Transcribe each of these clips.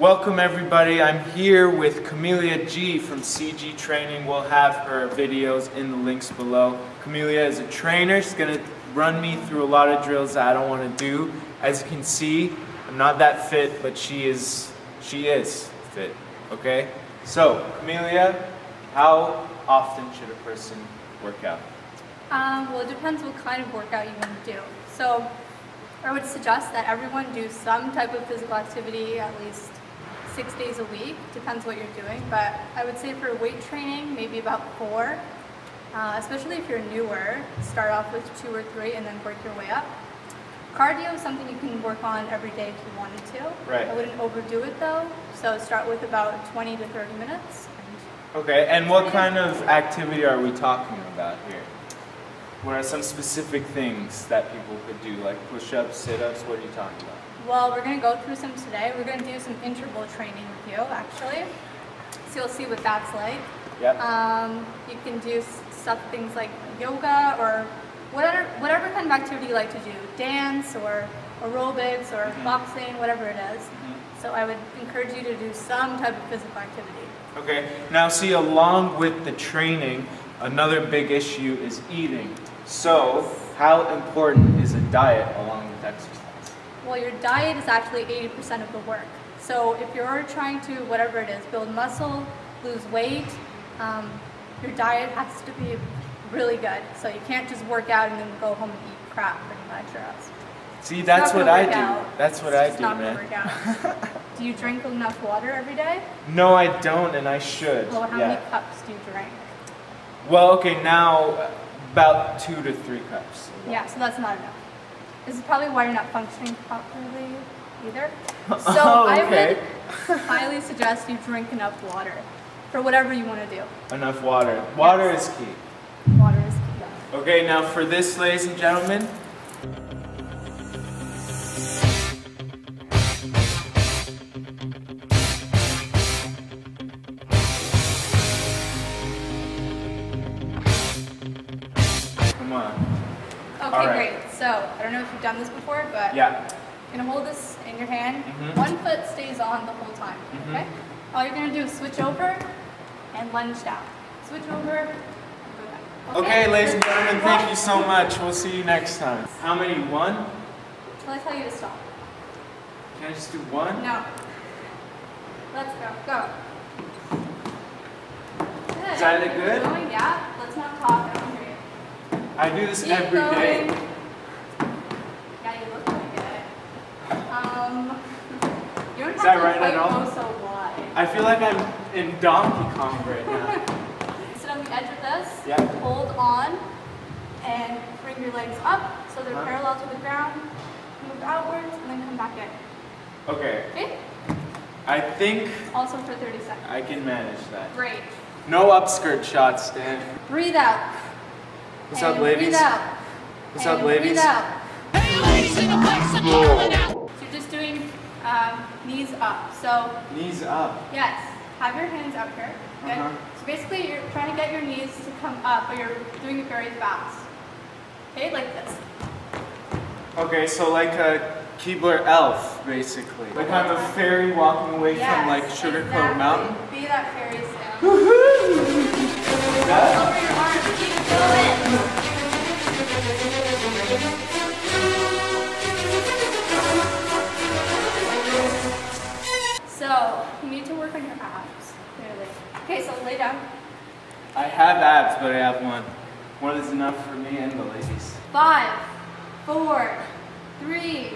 Welcome everybody. I'm here with Camelia G from CG Training. We'll have her videos in the links below. Camelia is a trainer. She's gonna run me through a lot of drills that I don't want to do. As you can see, I'm not that fit, but she is she is fit. Okay? So, Camelia, how often should a person work out? Um, well, it depends what kind of workout you want to do. So I would suggest that everyone do some type of physical activity at least six days a week. Depends what you're doing. But I would say for weight training, maybe about four. Uh, especially if you're newer, start off with two or three and then work your way up. Cardio is something you can work on every day if you wanted to. Right. I wouldn't overdo it though. So start with about 20 to 30 minutes. Okay, and what kind of activity are we talking about here? What are some specific things that people could do, like push-ups, sit-ups? What are you talking about? Well, we're going to go through some today. We're going to do some interval training with you, actually. So you'll see what that's like. Yep. Um, you can do stuff, things like yoga or whatever, whatever kind of activity you like to do. Dance or aerobics or boxing, whatever it is. So I would encourage you to do some type of physical activity. Okay, now see, along with the training, another big issue is eating. So, how important is a diet along with exercise? Well, your diet is actually 80% of the work. So if you're trying to, whatever it is, build muscle, lose weight, um, your diet has to be really good. So you can't just work out and then go home and eat crap pretty much or else. See, that's what I do. out. That's what It's I do, not man. work out. do you drink enough water every day? No, I don't, and I should. Well, how yeah. many cups do you drink? Well, okay, now about two to three cups. Yeah, so that's not enough. This is probably why you're not functioning properly either. So Oh, I would highly suggest you drink enough water for whatever you want to do. Enough water. Water is key. Water is key. Okay, now for this, ladies and gentlemen, come on. Okay, right. great. So I don't know if you've done this before, but Yeah. you're gonna hold this in your hand. Mhm. One foot stays on the whole time. Mhm. Okay. All you're gonna do is switch over and lunge down. Switch over. and go down. Okay, ladies and gentlemen, thank you so much. We'll see you next time. How many? One? Till I tell you to stop. Can I just do one? No. Let's go. Go. Good. Is that good? Yeah. Let's not talk. I don't hear you. I do this Keep every day. going. Yeah, you look like it. Um, you don't Is that right quite at all? go so wide. I feel like I'm in Donkey Kong right now. Sit on the edge of this. Yeah. Hold on, and bring your legs up so they're Uh-huh. parallel to the ground. Move outwards, and then come back in. Okay, Okay. I think Also for 30 seconds. I can manage that. Great. No upskirt shots, Stan. Breathe out. What's and up, ladies? Breathe out. What's and up, ladies? Breathe out. Hey, ladies in the place, I'm calling out. So you're just doing um, knees up. So Knees up. yes, have your hands up here. Good. Uh-huh. So basically, you're trying to get your knees to come up, but you're doing it very fast. Okay, like this. Okay, so like a Keebler elf, basically. Like I'm a fairy walking away Yes, from like Sugarcoat exactly. Mountain. Be that fairy. That- Over your arms, keep going. So, you need to work on your abs, clearly. Okay, so lay down. I have abs, but I have one. One is enough for me and the ladies. Five, four, three,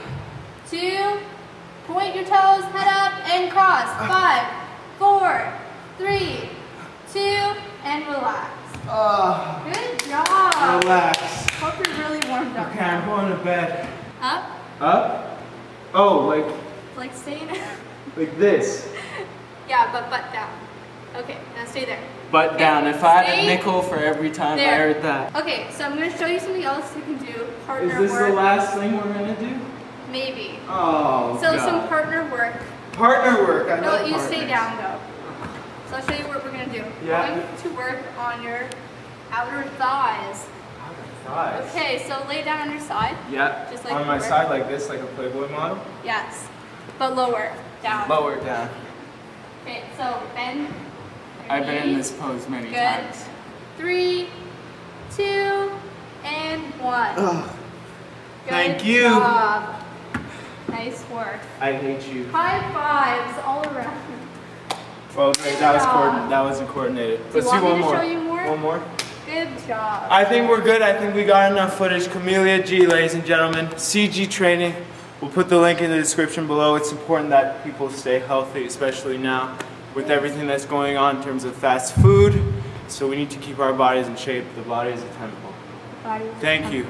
two, point your toes, head up, and cross. Five, four, three, two, and relax. Oh, Good job. relax. Hope you're really warmed up. Okay, I'm going to bed. Up, Up? Oh, like like staying. Like this. yeah, but butt down. Okay, now stay there. Butt Okay, down. If I had a nickel for every time I heard that. Okay, so I'm gonna show you something else you can do. Partner Is this work. the last thing we're gonna do? Maybe. Oh, So God. some partner work. partner work. I No, love you stay down though. So I'll show you what we're gonna do. Yeah. We're going to work on your outer thighs. Outer thighs. Okay, so lay down on your side. Yeah. Just like on my over. side like this, like a Playboy model. Yes. But lower. Down. Lower down. Okay, so bend. I've been in this pose many times. Good. times. Three, two, and one. Ugh. Good Thank you. Job. Nice work. I hate you. High fives all around. Well, great. That was coordinated. That wasn't coordinated. you Let's do one more. show you more? One more. Good job. I think we're good. I think we got enough footage. Camelia G, ladies and gentlemen, CG training. We'll put the link in the description below. It's important that people stay healthy, especially now with everything that's going on in terms of fast food. So we need to keep our bodies in shape. The body is a temple. Thank you.